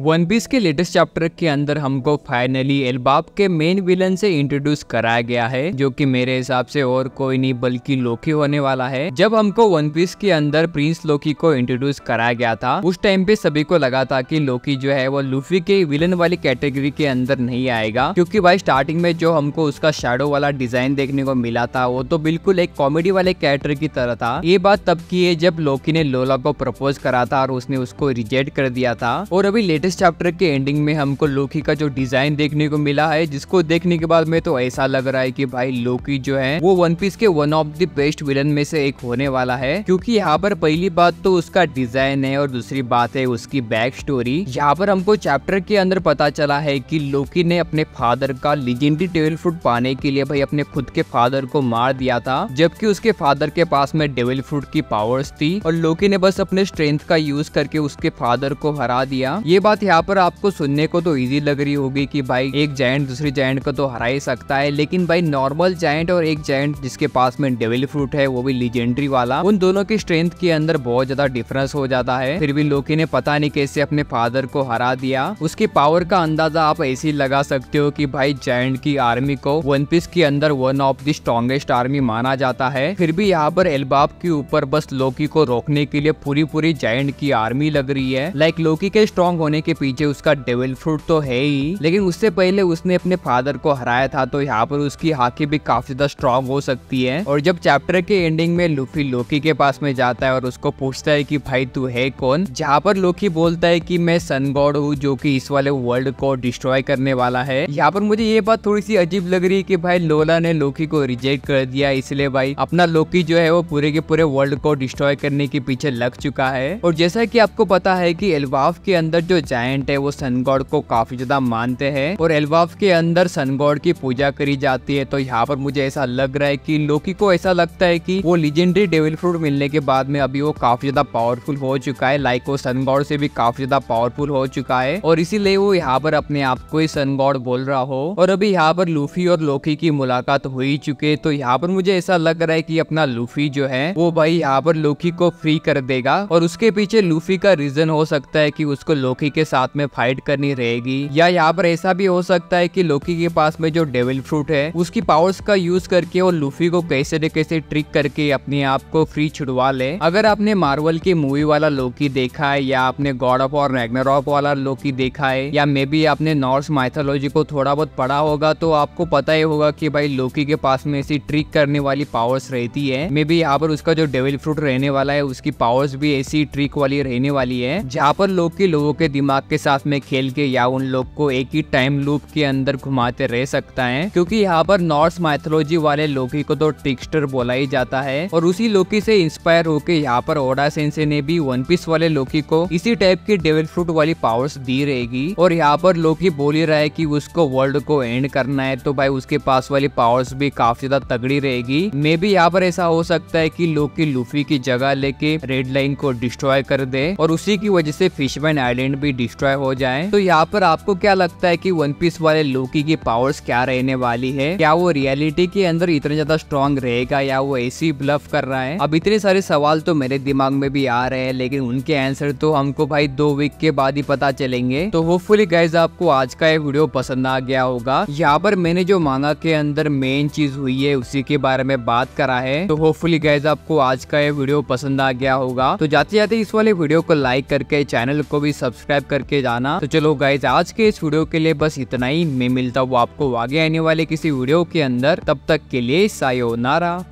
One piece के latest chapter के अंदर हमको फाइनली एल्बाब के मेन विलन से इंट्रोड्यूस कराया गया है, जो कि मेरे हिसाब से और कोई नहीं, बल्कि लोकी होने वाला है। जब हमको वन पीस के अंदर प्रिंस लोकी को इंट्रोड्यूस कराया गया था, उस टाइम पे सभी को लगा था कि लोकी जो है, वो लूफी के विलन वाली कैटेगरी के अंदर नहीं आएगा, क्योंकि भाई स्टार्टिंग में जो हमको उसका शेडो वाला डिज़ाइन देखने को मिला था, वो तो बिल्कुल एक कॉमेडी वाले कैरेक्टर की तरह था। ये बात तब की है जब लोकी ने लोला को प्रपोज करा था और उसने उसको रिजेक्ट कर दिया था। और अभी लेटेस्ट इस चैप्टर के एंडिंग में हमको लोकी का जो डिज़ाइन देखने को मिला है, जिसको देखने के बाद में तो ऐसा लग रहा है कि भाई लोकी जो है, वो वन पीस के one of the best villain में से एक होने वाला है। क्योंकि यहाँ पर पहली बात तो उसका डिज़ाइन है और दूसरी बात है उसकी बैक स्टोरी यहाँ पर हमको चैप्टर के अंदर पता चला है की लोकी ने अपने फादर का लिजेंडरी टेबल फ्रूट पाने के लिए भाई अपने खुद के फादर को मार दिया था, जबकि उसके फादर के पास में डेविल फ्रूट की पावर्स थी और लोकी ने बस अपने स्ट्रेंथ का यूज़ करके उसके फादर को हरा दिया। ये बात बात यहाँ पर आपको सुनने को तो इजी लग रही होगी कि भाई एक जायंट दूसरी जायंट को तो हरा ही सकता है, लेकिन भाई नॉर्मल जायंट और एक जायंट जिसके पास में डेविल फ्रूट है, वो भी लिजेंडरी वाला, उन दोनों की स्ट्रेंथ के अंदर बहुत ज़्यादा डिफरेंस हो जाता है। फिर भी लोकी ने पता नहीं कैसे अपने फादर को हरा दिया। उसकी पावर का अंदाज़ा आप ऐसे ही लगा सकते हो कि भाई जायंट की आर्मी को वन पीस के अंदर one of the strongest army माना जाता है। फिर भी यहाँ पर एल्बाब के ऊपर बस लोकी को रोकने के लिए पूरी पूरी जायंट की आर्मी लग रही है। लाइक लोकी के स्ट्रॉन्ग होने के के पीछे उसका डेविल फ्रूट तो है ही। लेकिन उससे पहले उसने अपने फादर को हराया था तो यहाँ पर उसकी हाकी भी काफ़ी ज़्यादा स्ट्रॉन्ग हो सकती है। और जब चैप्टर के एंडिंग में लुफी लोकी के पास में जाता है और उसको पूछता है कि, भाई, तू है कौन? जहाँ पर लोकी बोलता है कि, मैं सन गॉड हूँ, जो कि इस वाले वर्ल्ड को डिस्ट्रॉय करने वाला है। यहाँ पर मुझे ये बात थोड़ी सी अजीब लग रही है की, भाई लोला ने लोकी को रिजेक्ट कर दिया, इसलिए भाई, अपना लोकी जो है वो पूरे के पूरे वर्ल्ड को डिस्ट्रॉय करने के पीछे लग चुका है। और जैसा की आपको पता है की एलवाफ के अंदर जो जायंट है, वो सन गॉड को काफ़ी ज़्यादा मानते हैं। और एल्वाफ के अंदर सन गॉड की पूजा करी जाती है तो यहाँ पर मुझे ऐसा लग रहा है कि लोकी को ऐसा लगता है कि वो लिजेंडरी डेविल फ्रूट मिलने के बाद में अभी वो काफ़ी ज़्यादा पावरफुल हो चुका है लाइक वो सन गॉड से भी काफ़ी ज़्यादा पावरफुल हो चुका है। और इसीलिए वो यहाँ पर अपने आप को ही सन गॉड बोल रहा हो। और अभी यहाँ पर लूफी और लोकी की मुलाकात हो ही चुके तो यहाँ पर मुझे ऐसा लग रहा है की अपना लूफी जो है, वो भाई यहाँ पर लोकी को फ्री कर देगा। और उसके पीछे लूफी का रीजन हो सकता है की उसको लोकी के साथ में फाइट करनी रहेगी। या यहाँ पर ऐसा भी हो सकता है कि लोकी के पास में जो डेविल फ्रूट है, उसकी पावर्स का यूज़ करके वो लूफी को कैसे न कैसे ट्रिक करके अपने आप को फ्री छुड़वा ले। अगर आपने मार्वल की मूवी वाला लोकी देखा है, या आपने गॉड ऑफ़ और रैग्नारॉक वाला लोकी देखा है, या मे बी आपने नॉर्थ माइथोलॉजी को थोड़ा बहुत पढ़ा होगा तो आपको पता ही होगा कि भाई लोकी के पास में ऐसी ट्रिक करने वाली पावर्स रहती है। मे बी यहाँ पर उसका जो डेविल फ्रूट रहने वाला है, उसकी पावर्स भी ऐसी ट्रिक वाली रहने वाली है, जहाँ पर लोकी लोगों के दिमाग के साथ में खेल के या उन लोग को एक ही टाइम लूप के अंदर घुमाते रह सकता है, क्योंकि यहाँ पर नॉर्थ माइथोलॉजी वाले लोकी को तो टिक्स्टर बोला ही जाता है, और उसी लोकी से इंस्पायर होकर यहाँ पर ओडा सेंसे ने भी वन पीस वाले लोकी को इसी टाइप की डेविल फ्रूट वाली पावर्स दी रहेगी, और यहाँ पर लोकी बोल ही रहा है की उसको वर्ल्ड को एंड करना है तो भाई उसके पास वाली पावर्स भी काफ़ी ज़्यादा तगड़ी रहेगी। मे भी यहाँ पर ऐसा हो सकता है की लोकी लूफी की जगह लेके रेड लाइन को डिस्ट्रॉय कर दे, और उसी की वजह से फिशमैन आइलैंड भी डिस्ट्रॉय हो जाए। तो यहाँ पर आपको क्या लगता है की वन पीस वाले लोकी की पावर्स क्या रहने वाली है? क्या वो रियलिटी के अंदर इतना ज़्यादा स्ट्रॉन्ग रहेगा या वो ऐसी ब्लफ कर रहा है? अब इतने सारे सवाल तो मेरे दिमाग में भी आ रहे हैं, लेकिन उनके आंसर तो हमको भाई दो वीक के बाद ही पता चलेंगे। तो होपफुली गाइज़ आपको आज का ये वीडियो पसंद आ गया होगा। यहाँ पर मैंने जो मांगा के अंदर मेन चीज़ हुई है, उसी के बारे में बात करा है। तो होपफुली गाइज़ आपको आज का ये वीडियो पसंद आ गया होगा। तो जाते जाते इस वाले वीडियो को लाइक करके चैनल को भी सब्सक्राइब करके जाना। तो चलो गाइज़ आज के इस वीडियो के लिए बस इतना ही। मैं मिलता हूँ आपको आगे आने वाले किसी वीडियो के अंदर। तब तक के लिए सायो नारा